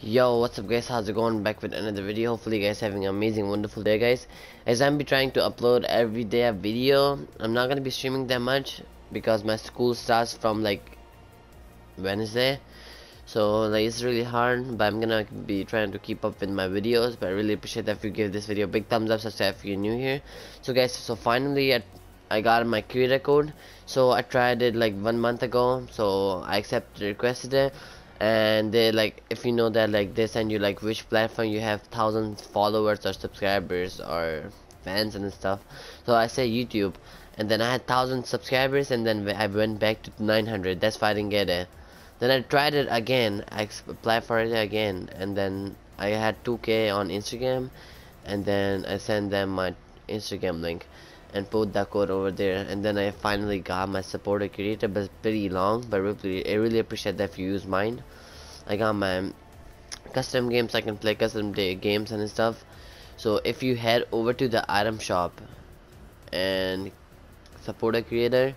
yo what's up guys? How's it going? Back with another video. Hopefully you guys having an amazing wonderful day guys. As i'm be trying to upload every day a video i'm not gonna be streaming that much because my school starts from like wednesday. So like it's really hard but i'm gonna be trying to keep up with my videos. But i really appreciate that if you give this video a big thumbs up subscribe if you're new here. So guys so finally I, I got my creator code. So i tried it like one month ago. So i accepted requested it and they like if you know that like they send you like which platform you have thousands followers or subscribers or fans and stuff. So I say YouTube. And then I had thousand subscribers and then I went back to 900 that's why I didn't get it. Then I tried it again. I applied for it again. And then I had 2k on Instagram. And then I sent them my Instagram link and put that code over there. And then I finally got my supporter creator but pretty long but really I really appreciate that if you use mine. I got my custom games I can play custom games and stuff. So if you head over to the item shop and supporter creator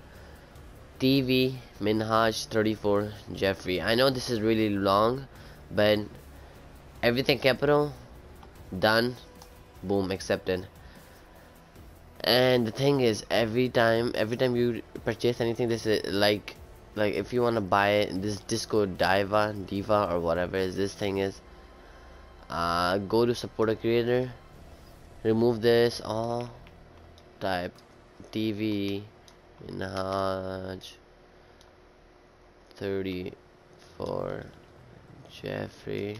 TV Minhaj 34 Jaffry. I know this is really long but everything capital done boom accepted and the thing is every time every time you purchase anything this is like like if you want to buy it this disco diva diva or whatever is this thing is uh, go to support a creator remove this all type TV Minhaj 34 Jaffry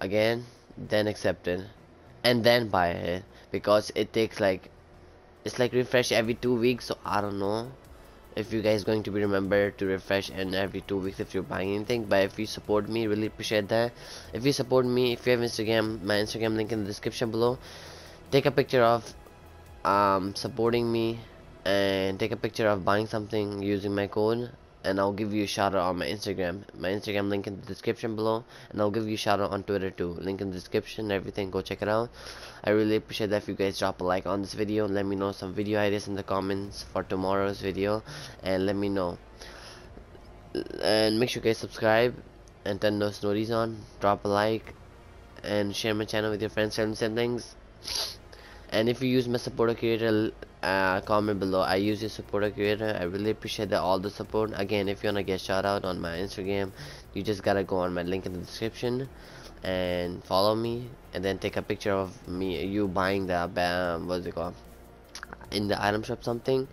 again then accepted and then buy it because it takes like it's like refresh every two weeks so I don't know if you guys going to be remember to refresh and every two weeks if you're buying anything but if you support me really appreciate that. If you support me if you have Instagram my Instagram link in the description below take a picture of um, supporting me and take a picture of buying something using my code and I'll give you a shout out on my Instagram. My Instagram link in the description below and I'll give you a shout out on Twitter too. Link in the description everything. Go check it out. I really appreciate that if you guys drop a like on this video let me know some video ideas in the comments for tomorrow's video and let me know. And make sure you guys subscribe and turn those notifications on. Drop a like and share my channel with your friends and things. and if you use my supporter creator uh, comment below. I use your supporter creator. I really appreciate that all the support. Again if you wanna get shout out on my Instagram you just gotta go on my link in the description and follow me and then take a picture of me you buying the um, what's it called? In the item shop something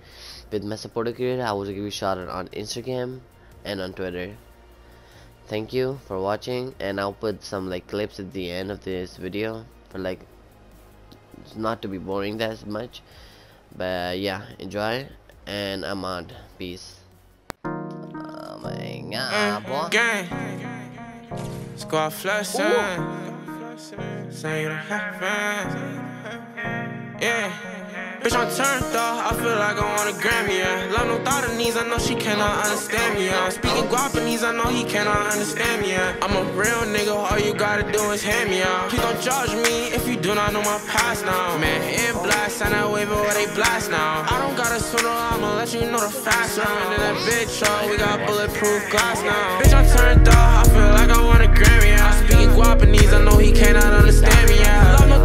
with my supporter creator I will give you a shout out on Instagram and on Twitter. Thank you for watching and I'll put some like clips at the end of this video for like not to be boring that much but yeah enjoy and I'm on peace oh my god boy. Gang. Squad flexing. Saying you don't have fans. Yeah. Bitch, I'm turned up. I feel like I want a Grammy, yeah. Love no Thoughtanese, I know she cannot understand me, yeah. I'm speaking Guapanese, I know he cannot understand me, yeah. I'm a real nigga, all you gotta do is hand me out. Please don't judge me if you do not know my past now. Man, in blast, and I wave it where they blast now. I don't gotta swindle, I'ma let you know the facts now. And that bitch, oh, we got bulletproof glass now. Bitch, I'm turned up. I feel like I want a Grammy, yeah. I'm speaking Guapanese, I know he cannot understand me, yeah.